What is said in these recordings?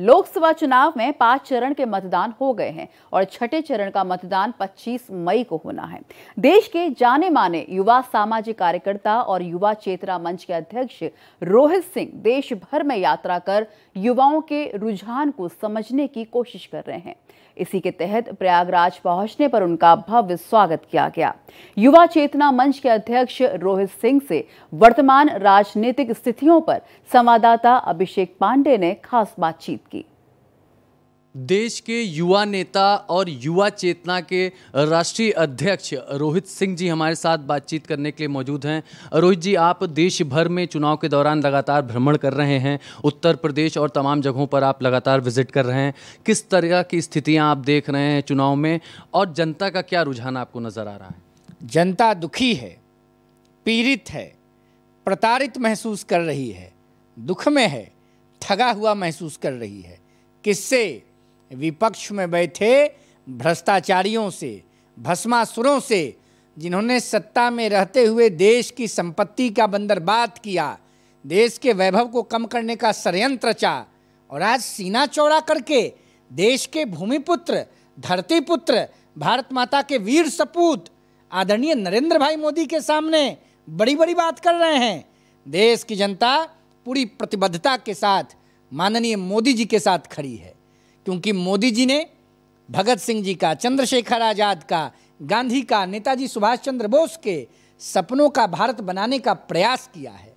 लोकसभा चुनाव में पाँच चरण के मतदान हो गए हैं और छठे चरण का मतदान 25 मई को होना है। देश के जाने माने युवा सामाजिक कार्यकर्ता और युवा चेतना मंच के अध्यक्ष रोहित सिंह देश भर में यात्रा कर युवाओं के रुझान को समझने की कोशिश कर रहे हैं। इसी के तहत प्रयागराज पहुँचने पर उनका भव्य स्वागत किया गया। युवा चेतना मंच के अध्यक्ष रोहित सिंह से वर्तमान राजनीतिक स्थितियों पर संवाददाता अभिषेक पांडे ने खास बातचीत की। देश के युवा नेता और युवा चेतना के राष्ट्रीय अध्यक्ष रोहित सिंह जी हमारे साथ बातचीत करने के लिए मौजूद हैं। रोहित जी, आप देश भर में चुनाव के दौरान लगातार भ्रमण कर रहे हैं। उत्तर प्रदेश और तमाम जगहों पर आप लगातार विज़िट कर रहे हैं। किस तरह की स्थितियाँ आप देख रहे हैं चुनाव में? और जनता का क्या रुझान आपको नज़र आ रहा है? जनता दुखी है, पीड़ित है, प्रताड़ित महसूस कर रही है, दुख में है, ठगा हुआ महसूस कर रही है। किससे? विपक्ष में बैठे भ्रष्टाचारियों से, भस्मासुरों से, जिन्होंने सत्ता में रहते हुए देश की संपत्ति का बंदरबात किया, देश के वैभव को कम करने का षडयंत्र रचा और आज सीना चौड़ा करके देश के भूमिपुत्र धरती पुत्र भारत माता के वीर सपूत, आदरणीय नरेंद्र भाई मोदी के सामने बड़ी बड़ी बात कर रहे हैं। देश की जनता पूरी प्रतिबद्धता के साथ, माननीय मोदी जी के साथ खड़ी है। क्योंकि मोदी जी ने भगत सिंह जी का, चंद्रशेखर आज़ाद का, गांधी का, नेताजी सुभाष चंद्र बोस के सपनों का भारत बनाने का प्रयास किया है।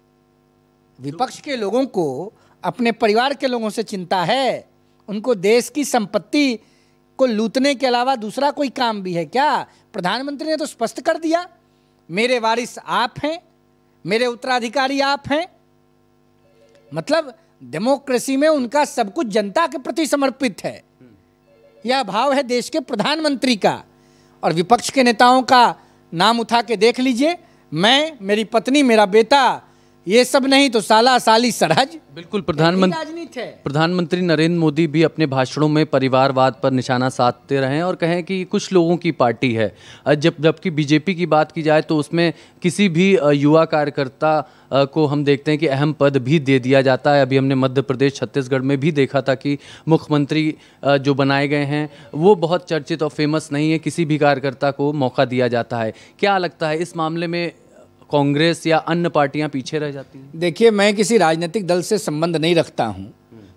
विपक्ष के लोगों को, अपने परिवार के लोगों से चिंता है। उनको देश की संपत्ति को लूटने के अलावा दूसरा कोई काम भी है क्या? प्रधानमंत्री ने तो स्पष्ट कर दिया, मेरे वारिस आप हैं, मेरे उत्तराधिकारी आप हैं। मतलब डेमोक्रेसी में उनका सब कुछ जनता के प्रति समर्पित है। यह भाव है देश के प्रधानमंत्री का। और विपक्ष के नेताओं का नाम उठा के देख लीजिए। मैं, मेरी पत्नी, मेरा बेटा ये सब नहीं तो साला साली सरहज बिल्कुल प्रधानमंत्री प्रधानमंत्री नरेंद्र मोदी भी अपने भाषणों में परिवारवाद पर निशाना साधते रहे और कहें कि कुछ लोगों की पार्टी है। जब जबकि बीजेपी की बात की जाए तो उसमें किसी भी युवा कार्यकर्ता को हम देखते हैं कि अहम पद भी दे दिया जाता है। अभी हमने मध्य प्रदेश छत्तीसगढ़ में भी देखा था कि मुख्यमंत्री जो बनाए गए हैं वो बहुत चर्चित और फ़ेमस नहीं है। किसी भी कार्यकर्ता को मौका दिया जाता है। क्या लगता है इस मामले में कांग्रेस या अन्य पार्टियाँ पीछे रह जाती हैं? देखिए, मैं किसी राजनीतिक दल से संबंध नहीं रखता हूँ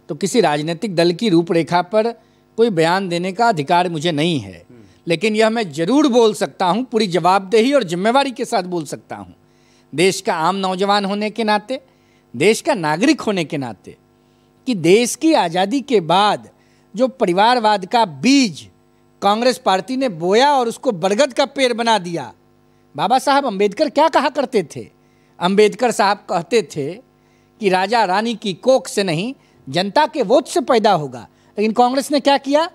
तो किसी राजनीतिक दल की रूपरेखा पर कोई बयान देने का अधिकार मुझे नहीं है। लेकिन यह मैं ज़रूर बोल सकता हूँ, पूरी जवाबदेही और जिम्मेवारी के साथ बोल सकता हूँ। देश का आम नौजवान होने के नाते, देश का नागरिक होने के नाते, कि देश की आज़ादी के बाद जो परिवारवाद का बीज कांग्रेस पार्टी ने बोया और उसको बरगद का पेड़ बना दिया बाबा साहब अंबेडकर क्या कहा करते थे? अंबेडकर साहब कहते थे कि राजा रानी की कोख से नहीं, जनता के वोट से पैदा होगा। लेकिन कांग्रेस ने क्या किया?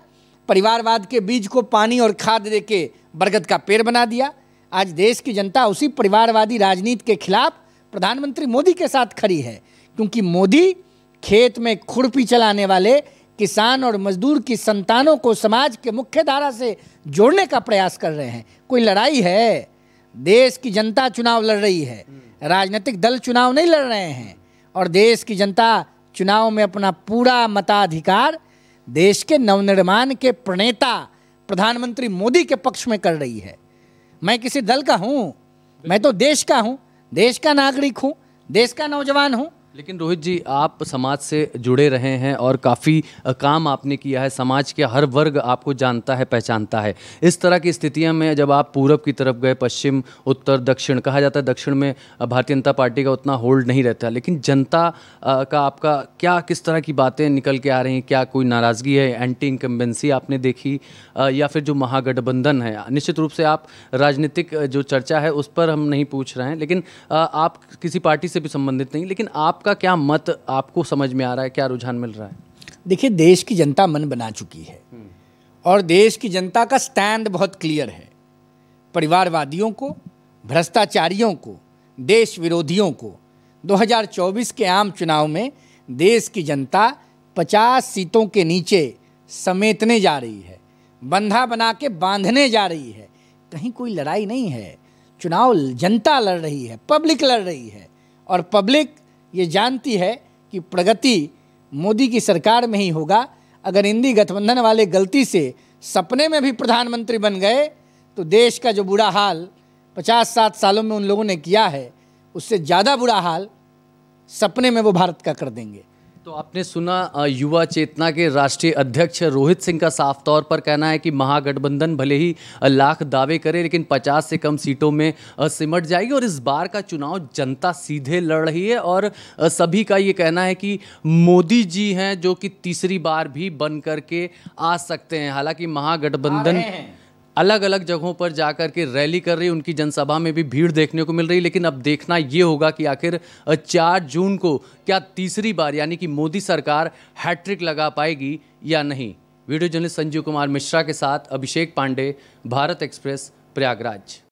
परिवारवाद के बीज को पानी और खाद दे के बरगद का पेड़ बना दिया। आज देश की जनता उसी परिवारवादी राजनीति के खिलाफ प्रधानमंत्री मोदी के साथ खड़ी है, क्योंकि मोदी खेत में खुरपी चलाने वाले किसान और मजदूर की संतानों को समाज के मुख्य धारा से जोड़ने का प्रयास कर रहे हैं। कोई लड़ाई है? देश की जनता चुनाव लड़ रही है। राजनीतिक दल चुनाव नहीं लड़ रहे हैं। और देश की जनता चुनाव में अपना पूरा मताधिकार देश के नवनिर्माण के प्रणेता प्रधानमंत्री मोदी के पक्ष में कर रही है। मैं किसी दल का हूँ। मैं तो देश का हूँ। देश का नागरिक हूँ। देश का नौजवान हूँ। लेकिन रोहित जी, आप समाज से जुड़े रहे हैं और काफ़ी काम आपने किया है। समाज के हर वर्ग आपको जानता है, पहचानता है। इस तरह की स्थितियों में जब आप पूरब की तरफ़ गए, पश्चिम, उत्तर, दक्षिण, कहा जाता है दक्षिण में भारतीय जनता पार्टी का उतना होल्ड नहीं रहता। लेकिन जनता का आपका क्या, किस तरह की बातें निकल के आ रही हैं? क्या कोई नाराज़गी है? एंटी इनकम्बेंसी आपने देखी या फिर जो महागठबंधन है? निश्चित रूप से आप राजनीतिक, जो चर्चा है, उस पर हम नहीं पूछ रहे हैं। लेकिन आप किसी पार्टी से भी संबंधित नहीं, लेकिन आप आपका क्या मत आपको समझ में आ रहा है क्या रुझान मिल रहा है? देखिए देश की जनता मन बना चुकी है। और देश की जनता का स्टैंड बहुत क्लियर है। परिवारवादियों को भ्रष्टाचारियों को देश विरोधियों को 2024 के आम चुनाव में देश की जनता 50 सीटों के नीचे समेटने जा रही है बंधा बना के बांधने जा रही है। कहीं कोई लड़ाई नहीं है। चुनाव जनता लड़ रही है पब्लिक लड़ रही है। और पब्लिक ये जानती है कि प्रगति मोदी की सरकार में ही होगा। अगर हिंदी गठबंधन वाले गलती से सपने में भी प्रधानमंत्री बन गए तो देश का जो बुरा हाल पचास सात सालों में उन लोगों ने किया है, उससे ज़्यादा बुरा हाल सपने में वो भारत का कर देंगे। तो आपने सुना युवा चेतना के राष्ट्रीय अध्यक्ष रोहित सिंह का साफ़ तौर पर कहना है कि महागठबंधन भले ही लाख दावे करे, लेकिन 50 से कम सीटों में सिमट जाएगी और इस बार का चुनाव जनता सीधे लड़ रही है। और सभी का ये कहना है कि मोदी जी हैं, जो कि तीसरी बार भी बन करके आ सकते हैं। हालाँकि महागठबंधन अलग अलग जगहों पर जाकर के रैली कर रही, उनकी जनसभा में भी भीड़ देखने को मिल रही, लेकिन अब देखना ये होगा कि आखिर चार जून को क्या तीसरी बार, यानी कि मोदी सरकार हैट्रिक लगा पाएगी या नहीं? वीडियो जर्नलिस्ट संजीव कुमार मिश्रा के साथ अभिषेक पांडे, भारत एक्सप्रेस, प्रयागराज।